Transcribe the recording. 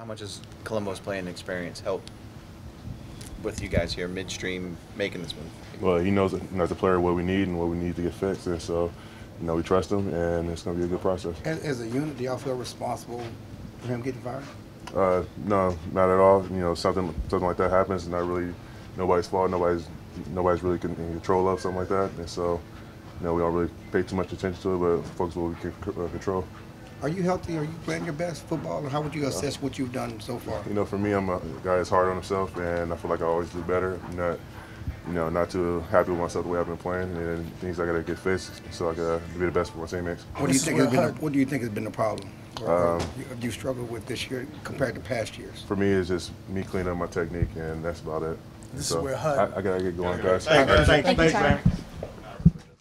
How much does Colombo's playing experience help with you guys here midstream making this move? Well, he knows, as a player what we need and what we need to get fixed, and so you know we trust him, and it's going to be a good process. As, as a unit, do y'all feel responsible for him getting fired? Uh, no, not at all. You know, something something like that happens, and not really nobody's fault. Nobody's nobody's really in control of something like that, and so you know we don't really pay too much attention to it, but focus on what we can uh, control. Are you healthy? Are you playing your best football? And how would you assess what you've done so far? You know, for me, I'm a guy that's hard on himself, and I feel like I always do better. I'm not, you know, not too happy with myself the way I've been playing, and things I got to get fixed so I can be the best for my teammates. What do you think has been? Hub- The, what do you think has been the problem? Or, or Um, you, have you struggled with this year compared to past years? For me, it's just me cleaning up my technique, and that's about it. This is so where Hud- I, I gotta get going, guys. Thank you, Thank you, thanks, Tyler. man.